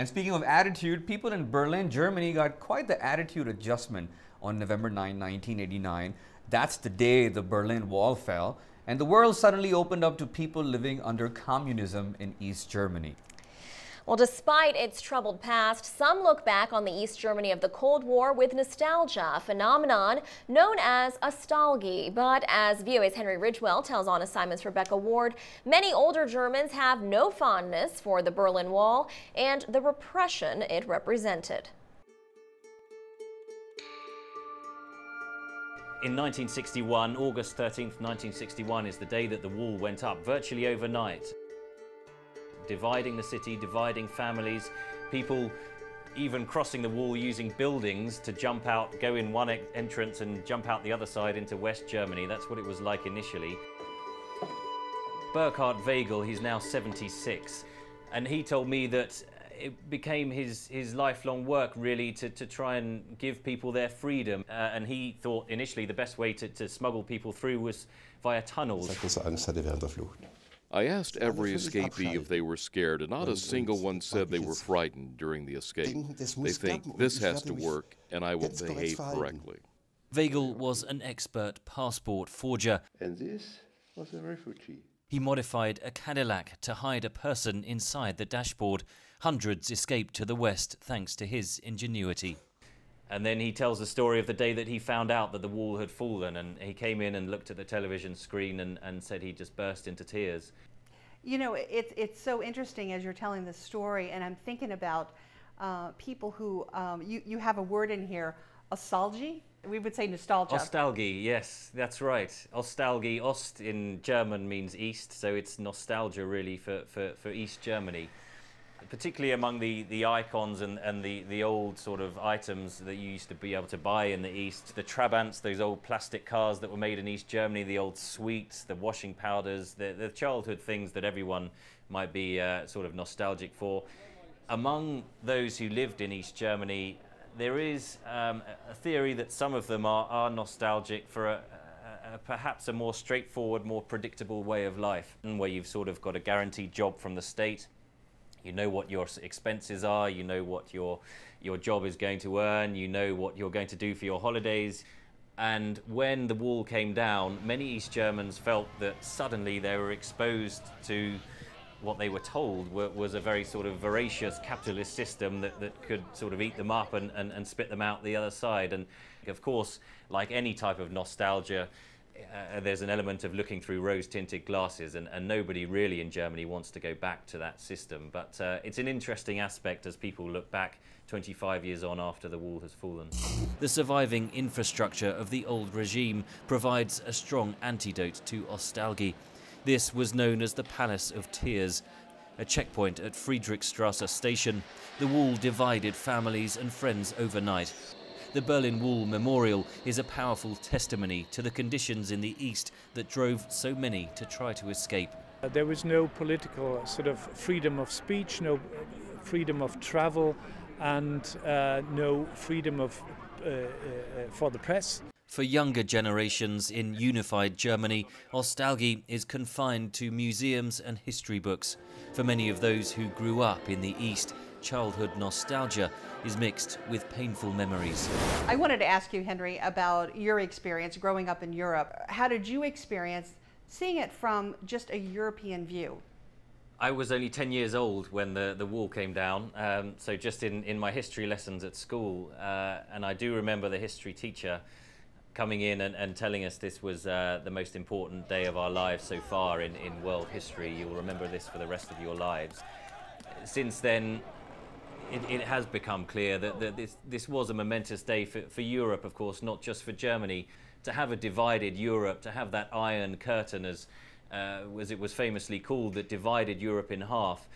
And speaking of attitude, people in Berlin, Germany got quite the attitude adjustment on November 9, 1989. That's the day the Berlin Wall fell, and the world suddenly opened up to people living under communism in East Germany. Well, despite its troubled past, some look back on the East Germany of the Cold War with nostalgia, a phenomenon known as ostalgie. But as VOA's Henry Ridgwell tells on assignment's for Rebecca Ward, many older Germans have no fondness for the Berlin Wall and the repression it represented. In 1961, August 13th, 1961 is the day that the wall went up, virtually overnight dividing the city, dividing families, people even crossing the wall using buildings to jump out, go in one entrance and jump out the other side into West Germany. That's what it was like initially. Burkhart Veigel, he's now 76, and he told me that it became his, his lifelong work really to, to try and give people their freedom. Uh, and he thought initially the best way to, to smuggle people through was via tunnels. I asked every escapee if they were scared, and not a single one said they were frightened during the escape. They think this has to work, and I will behave correctly. Veigel was an expert passport forger. And this was a refugee. He modified a Cadillac to hide a person inside the dashboard. Hundreds escaped to the west thanks to his ingenuity. And then he tells the story of the day that he found out that the wall had fallen, and he came in and looked at the television screen and, and said he just burst into tears. You know, it's, it's so interesting as you're telling this story, and I'm thinking about uh, people who, um, you, you have a word in here, ostalgie. We would say nostalgia. Ostalgie, yes, that's right. Ostalgie, Ost in German means east, so it's nostalgia really for, for, for East Germany particularly among the, the icons and, and the, the old sort of items that you used to be able to buy in the East. The Trabants, those old plastic cars that were made in East Germany, the old sweets, the washing powders, the, the childhood things that everyone might be uh, sort of nostalgic for. Among those who lived in East Germany, there is um, a theory that some of them are, are nostalgic for a, perhaps a more straightforward, more predictable way of life, where you've sort of got a guaranteed job from the state you know what your expenses are, you know what your, your job is going to earn, you know what you're going to do for your holidays. And when the wall came down, many East Germans felt that suddenly they were exposed to what they were told was a very sort of voracious capitalist system that, that could sort of eat them up and, and, and spit them out the other side. And of course, like any type of nostalgia, uh, there's an element of looking through rose-tinted glasses, and, and, nobody really in Germany wants to go back to that system. But uh, it's an interesting aspect as people look back 25 years on after the wall has fallen. The surviving infrastructure of the old regime provides a strong antidote to ostalgie. This was known as the Palace of Tears, a checkpoint at Friedrichstrasse station. The wall divided families and friends overnight. The Berlin Wall Memorial is a powerful testimony to the conditions in the East that drove so many to try to escape. There was no political sort of freedom of speech, no freedom of travel, and uh, no freedom of, uh, uh for the press. For younger generations in unified Germany, ostalgie is confined to museums and history books. For many of those who grew up in the East, childhood nostalgia is mixed with painful memories. I wanted to ask you, Henry, about your experience growing up in Europe. How did you experience seeing it from just a European view? I was only 10 years old when the, the wall came down, um, so just in, in my history lessons at school, uh, and I do remember the history teacher coming in and, and telling us this was uh, the most important day of our lives so far in, in world history. You'll remember this for the rest of your lives. Since then, it, it, has become clear that, that, this, this was a momentous day for, for Europe, of course, not just for Germany. To have a divided Europe, to have that iron curtain, as, uh, as it was famously called, that divided Europe in half,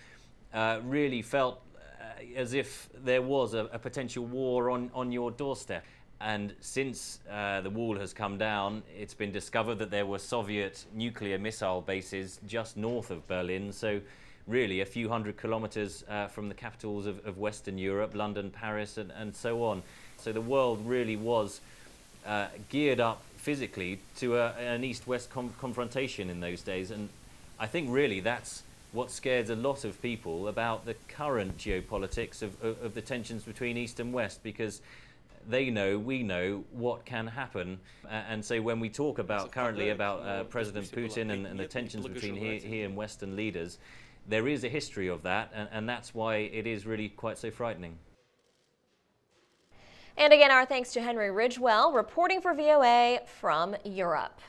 uh, really felt uh, as if there was a, a, potential war on, on your doorstep. And since uh, the wall has come down, it's been discovered that there were Soviet nuclear missile bases just north of Berlin. So really a few hundred kilometers uh, from the capitals of, of, Western Europe, London, Paris, and, and, so on. So the world really was uh, geared up physically to a, an east-west confrontation in those days. And I think really that's what scares a lot of people about the current geopolitics of, of, of the tensions between East and West because they know, we know what can happen. Uh, and so when we talk about currently about uh, President Putin and, and, the tensions between he, he, and Western leaders, there is a history of that, and, and that's why it is really quite so frightening. And again, our thanks to Henry Ridgwell, reporting for VOA from Europe.